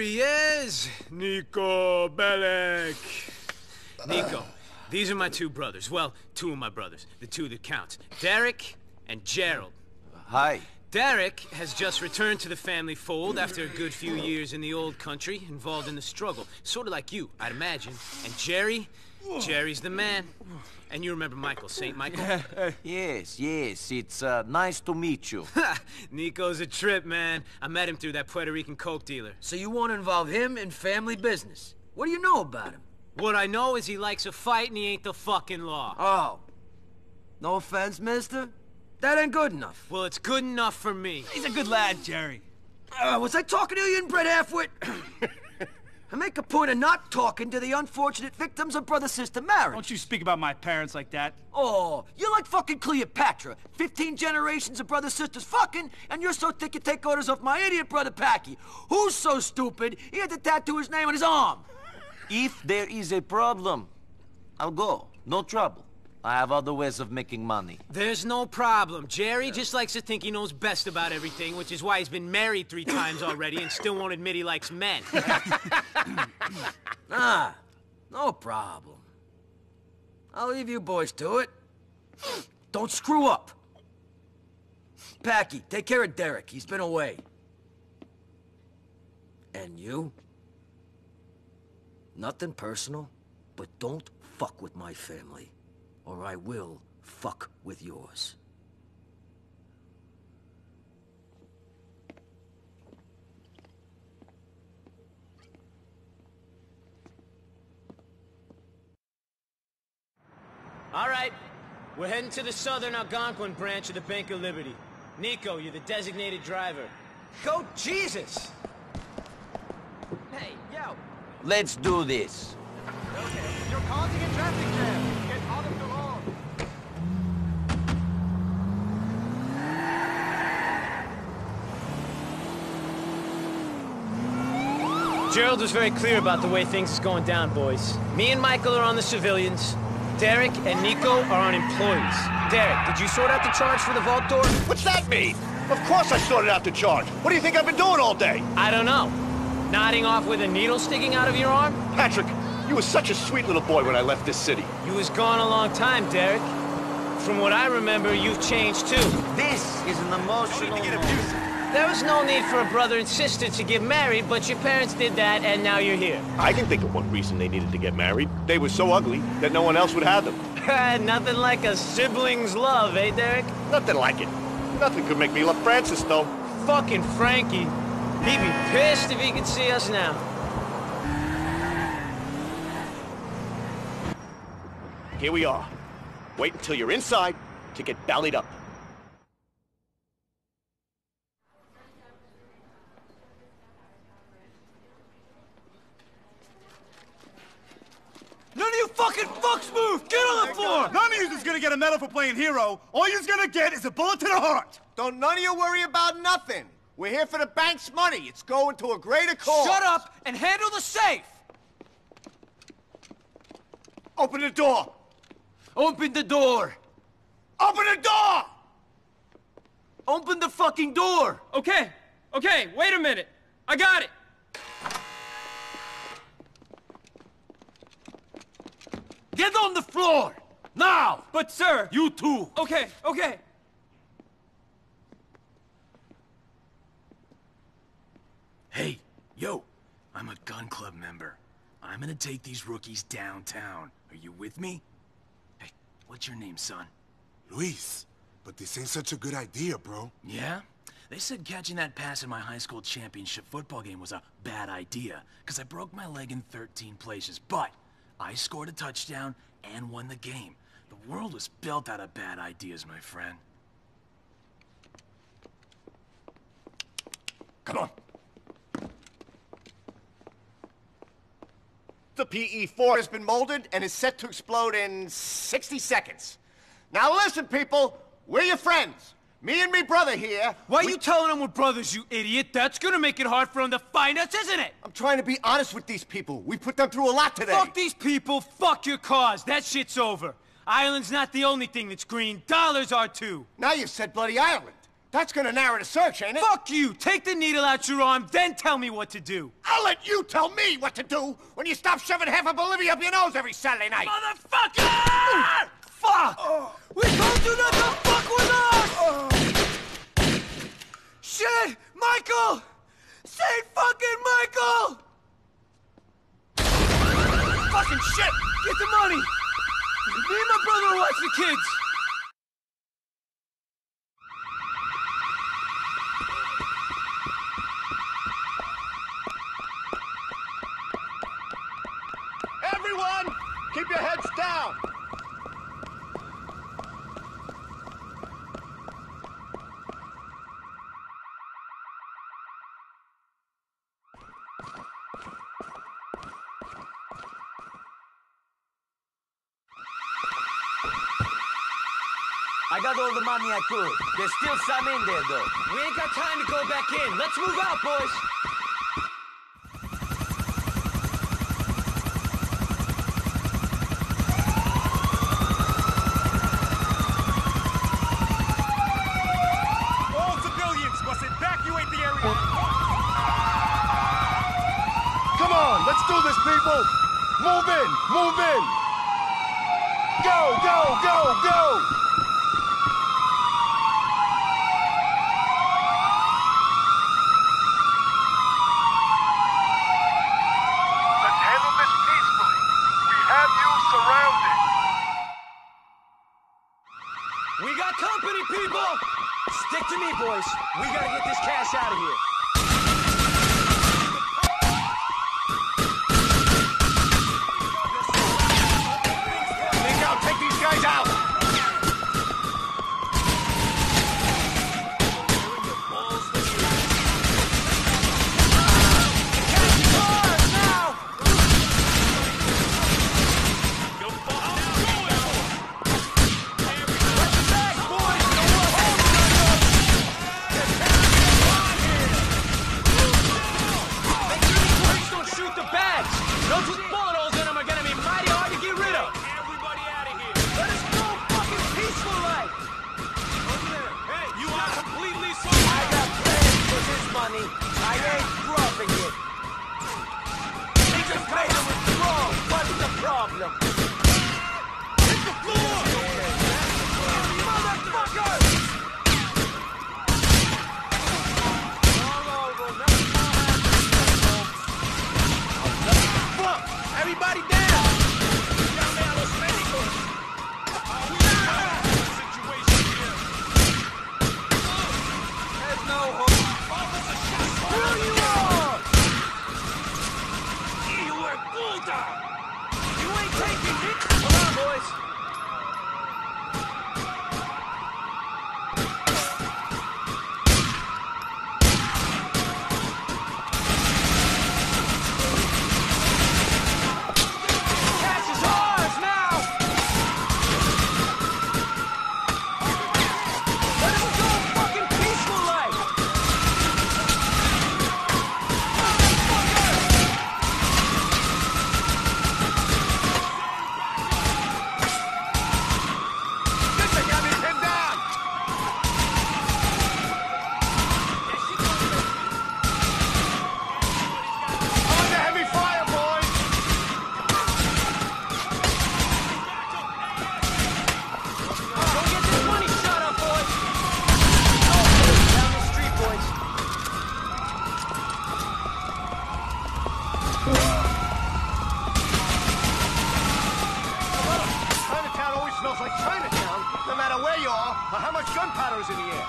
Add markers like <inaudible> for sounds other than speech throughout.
he is, Niko Bellic. Niko, these are my two brothers. Well, two of my brothers. The two that count. Derek and Gerald. Hi. Derek has just returned to the family fold after a good few years in the old country, involved in the struggle. Sort of like you, I'd imagine. And Jerry, Jerry's the man. And you remember Michael, St. Michael? <laughs> yes, yes, it's uh, nice to meet you. <laughs> Niko's a trip, man. I met him through that Puerto Rican coke dealer. So you want to involve him in family business? What do you know about him? What I know is he likes a fight and he ain't the fucking law. Oh. No offense, mister. That ain't good enough. Well, it's good enough for me. He's a good lad, Jerry. Uh, was I talking to you, inbred halfwit? <laughs> I make a point of not talking to the unfortunate victims of brother-sister marriage. Don't you speak about my parents like that. Oh, you're like fucking Cleopatra. Fifteen generations of brother-sisters fucking, and you're so thick you take orders off my idiot brother Packie. Who's so stupid he had to tattoo his name on his arm? if there is a problem, I'll go. No trouble. I have other ways of making money. There's no problem. Jerry just likes to think he knows best about everything, which is why he's been married three times already and still won't admit he likes men. <laughs> Ah, no problem. I'll leave you boys to it. Don't screw up. Packie, take care of Derek. He's been away. And you? Nothing personal, but don't fuck with my family, or I will fuck with yours. All right, we're heading to the southern Algonquin branch of the Bank of Liberty. Niko, you're the designated driver. Go Jesus! Hey, yo! Let's do this. You're causing a traffic jam. Get out of the road. Gerald was very clear about the way things is going down, boys. Me and Michael are on the civilians. Derek and Niko are on employees. Derek, did you sort out the charge for the vault door? What's that mean? Of course I sorted out the charge. What do you think I've been doing all day? I don't know. Nodding off with a needle sticking out of your arm? Patrick, you were such a sweet little boy when I left this city. You was gone a long time, Derek. From what I remember, you've changed too. This is an emotional moment. There was no need for a brother and sister to get married, but your parents did that, and now you're here. I can think of one reason they needed to get married. They were so ugly that no one else would have them. <laughs> Nothing like a sibling's love, eh, Derek? Nothing like it. Nothing could make me love Francis, though. Fucking Frankie. He'd be pissed if he could see us now. Here we are. Wait until you're inside to get bellied up. None of you fucking move! Get on the floor! None of you is gonna get a medal for playing hero. All you're gonna get is a bullet to the heart. Don't none of you worry about nothing. We're here for the bank's money. It's going to a greater cause. Shut up and handle the safe! Open the door! Open the door! Open the door! Open the fucking door! Okay, okay, wait a minute. I got it. Get on the floor! Now! But sir. You too! Okay, okay. Hey, yo, I'm a gun club member. I'm gonna take these rookies downtown. Are you with me? Hey, what's your name, son? Luis, but this ain't such a good idea, bro. Yeah? They said catching that pass in my high school championship football game was a bad idea, because I broke my leg in 13 places, but I scored a touchdown and won the game. The world was built out of bad ideas, my friend. Come on. The PE-4 has been molded and is set to explode in 60 seconds. Now listen, people. We're your friends. Me and me brother here. Why are we... you telling them we're brothers, you idiot? That's gonna make it hard for them to find us, isn't it? I'm trying to be honest with these people. We put them through a lot today. Fuck these people, fuck your cause. That shit's over. Ireland's not the only thing that's green. Dollars are too. Now you said bloody Ireland. That's gonna narrow the search, ain't it? Fuck you! Take the needle out your arm, then tell me what to do. I'll let you tell me what to do when you stop shoving half a Bolivia up your nose every Saturday night. Motherfucker! fuck! We told you not to fuck with us! Shit! Michael! Saint fucking Michael! fucking shit! Get the money! Me and my brother will watch the kids! I got all the money I could. There's still some in there, though. We ain't got time to go back in. Let's move out, boys! Move in! Move in! Go, go, go, go! boys. We gotta get this cash out of here. the bags. No to the ball. Gunpowder's in the air.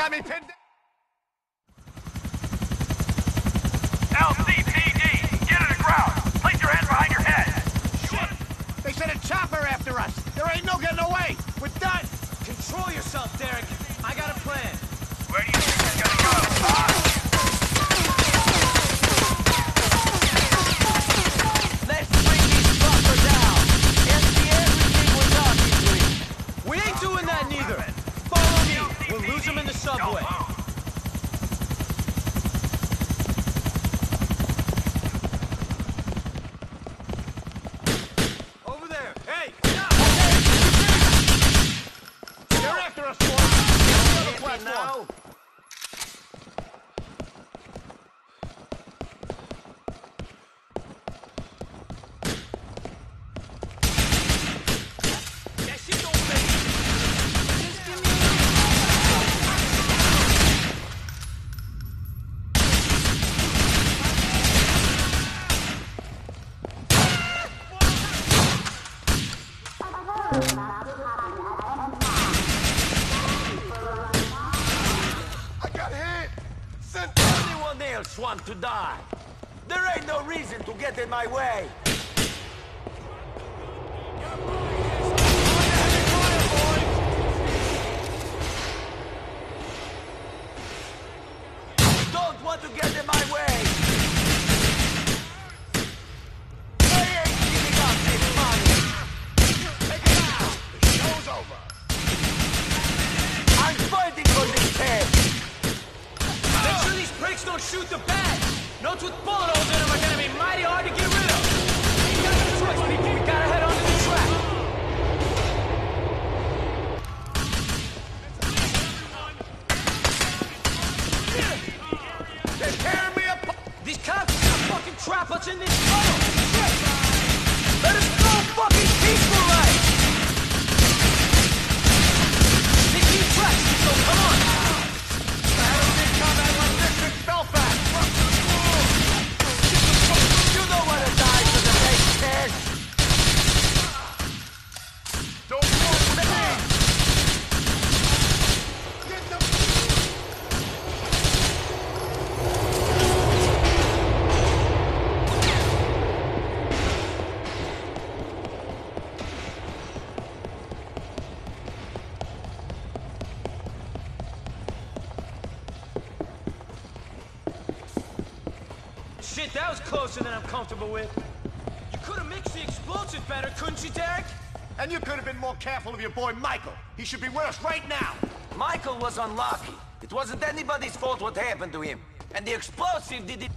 got me pinned Listen! Anyone else want to die? There ain't no reason to get in my way. Don't want to get in my way. Shoot the bag. Notes with bullet holes in them are gonna be mighty hard to get rid of. We got no choice, people. We gotta head onto the track. They're tearing me apart. These cops are fucking trap us in this Shit, that was closer than I'm comfortable with. You could have mixed the explosives better, couldn't you, Derek? And you could have been more careful of your boy Michael. He should be with us right now. Michael was unlucky. It wasn't anybody's fault what happened to him. And the explosive did it.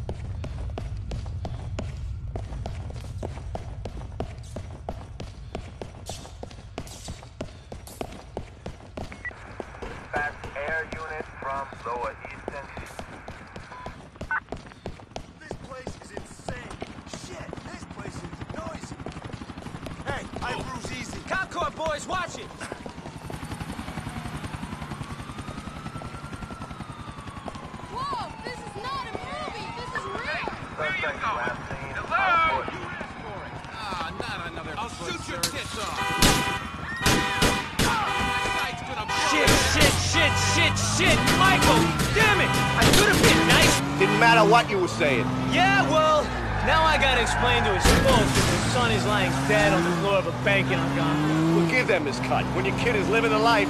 Shit, Michael! Damn it! I could have been nice. Didn't matter what you were saying. Yeah, well, now I gotta explain to his folks that his son is lying dead on the floor of a bank in Algonquin. We'll give them his cut. When your kid is living the life,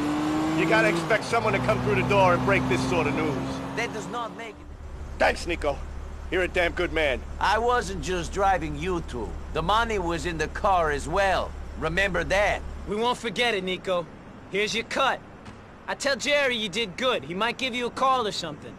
you gotta expect someone to come through the door and break this sort of news. That does not make it. Thanks, Niko. You're a damn good man. I wasn't just driving you two. The money was in the car as well. Remember that. We won't forget it, Niko. Here's your cut. I tell Jerry you did good. He might give you a call or something.